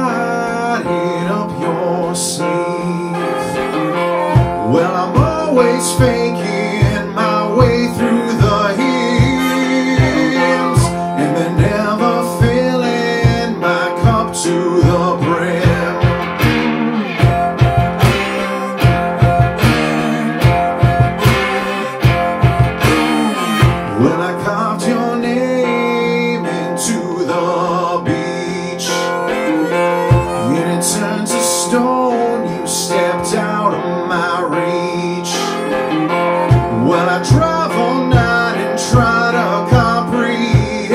light up your sleeve. Well, I'm always faking my way through the hills, and they're never filling my cup to the I drive all night and try to comprehend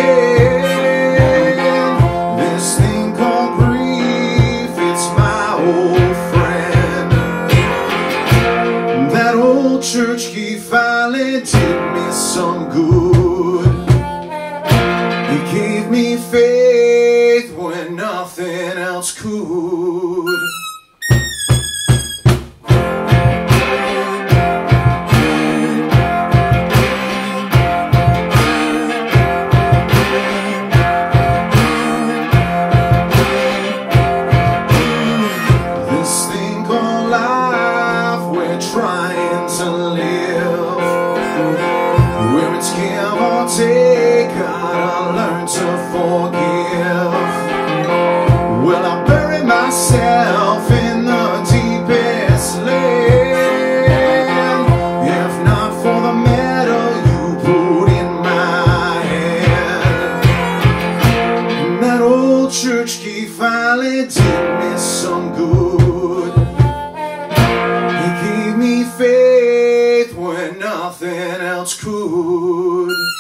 this thing called grief. It's my old friend. That old church key finally did me some good. He gave me faith when nothing else could. she finally did me some good. He gave me faith when nothing else could.